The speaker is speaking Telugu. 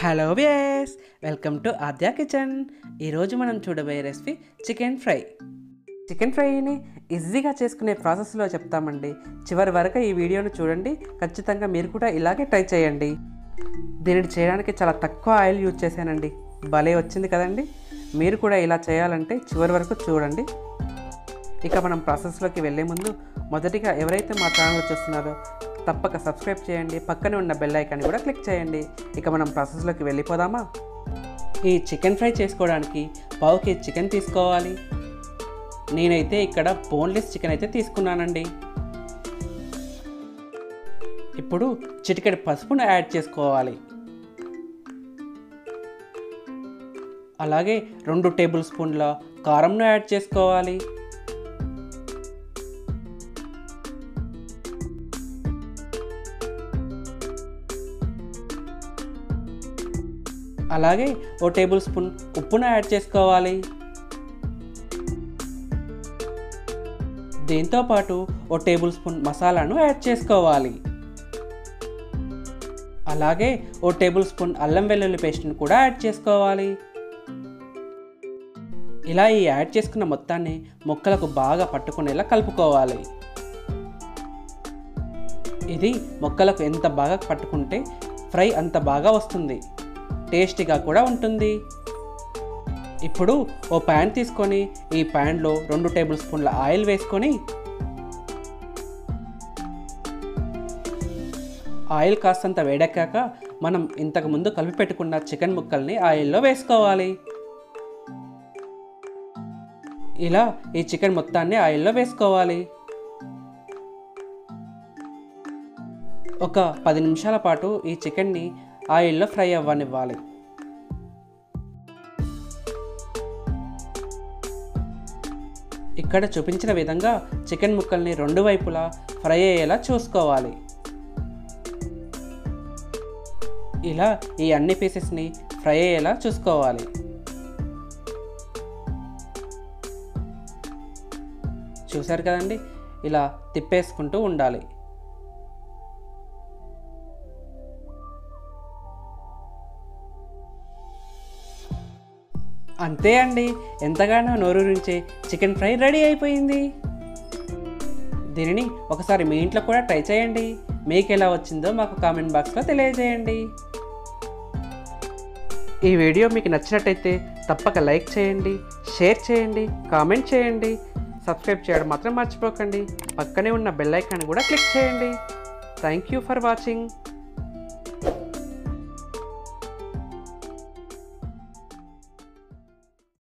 Hello ways welcome to Aadya kitchen. ఈరోజు మనం చూడబోయే రెసిపీ చికెన్ ఫ్రై. చికెన్ ఫ్రైని ఈజీగా చేసుకునే ప్రాసెస్లో చెప్తామండి. చివరి వరకు ఈ వీడియోను చూడండి. ఖచ్చితంగా మీరు కూడా ఇలాగే ట్రై చేయండి. దీనిని చేయడానికి చాలా తక్కువ ఆయిల్ యూజ్ చేశానండి. భలే వచ్చింది కదండి. మీరు కూడా ఇలా చేయాలంటే చివరి వరకు చూడండి. ఇక మనం ప్రాసెస్లోకి వెళ్ళే ముందు మొదటిగా ఎవరైతే మా ఛానల్ చూస్తున్నారో తప్పక సబ్స్క్రైబ్ చేయండి. పక్కనే ఉన్న బెల్ ఐకాన్ని కూడా క్లిక్ చేయండి. ఇక మనం ప్రాసెస్లోకి వెళ్ళిపోదామా? ఈ చికెన్ ఫ్రై చేసుకోవడానికి పావు కేజీ చికెన్ తీసుకోవాలి. నేనైతే ఇక్కడ బోన్లెస్ చికెన్ అయితే తీసుకున్నానండి. ఇప్పుడు చిటికెడు పసుపును యాడ్ చేసుకోవాలి. అలాగే రెండు టేబుల్ స్పూన్ల కారంను యాడ్ చేసుకోవాలి. అలాగే ఓ టేబుల్ స్పూన్ ఉప్పును యాడ్ చేసుకోవాలి. దీంతోపాటు ఓ టేబుల్ స్పూన్ మసాలాను యాడ్ చేసుకోవాలి. అలాగే ఓ టేబుల్ స్పూన్ అల్లం వెల్లుల్లి పేస్ట్ని కూడా యాడ్ చేసుకోవాలి. ఇలా ఈ యాడ్ చేసుకున్న మొత్తాన్ని మొక్కలకు బాగా పట్టుకునేలా కలుపుకోవాలి. ఇది మొక్కలకు ఎంత బాగా పట్టుకుంటే ఫ్రై అంత బాగా వస్తుంది. టేస్టీగా కూడా ఉంటుంది. ఇప్పుడు ఓ ప్యాన్ తీసుకొని ఈ ప్యాన్లో రెండు టేబుల్ స్పూన్ల ఆయిల్ వేసుకొని ఆయిల్ కాస్తంత వేడెక్కాక మనం ఇంతకు ముందు కలిపి పెట్టుకున్న చికెన్ ముక్కల్ని ఆయిల్లో వేసుకోవాలి. ఇలా ఈ చికెన్ మొత్తాన్ని ఆయిల్లో వేసుకోవాలి. ఒక పది నిమిషాల పాటు ఈ చికెన్ని ఆయిల్లో ఫ్రై అవ్వనివ్వాలి. ఇక్కడ చూపించిన విధంగా చికెన్ ముక్కల్ని రెండు వైపులా ఫ్రై అయ్యేలా చూసుకోవాలి. ఇలా ఈ అన్ని పీసెస్ని ఫ్రై అయ్యేలా చూసుకోవాలి. చూశారు కదండి? ఇలా తిప్పేసుకుంటూ ఉండాలి. అంతే అండి. ఎంతగానో నోరు నుంచి చికెన్ ఫ్రై రెడీ అయిపోయింది. దీనిని ఒకసారి మీ ఇంట్లో కూడా ట్రై చేయండి. మీకు ఎలా వచ్చిందో మాకు కామెంట్ బాక్స్లో తెలియజేయండి. ఈ వీడియో మీకు నచ్చినట్టయితే తప్పక లైక్ చేయండి షేర్ చేయండి కామెంట్ చేయండి. సబ్స్క్రైబ్ చేయడం మాత్రం మర్చిపోకండి. పక్కనే ఉన్న బెల్ ఐకాన్ కూడా క్లిక్ చేయండి. Thank you for watching.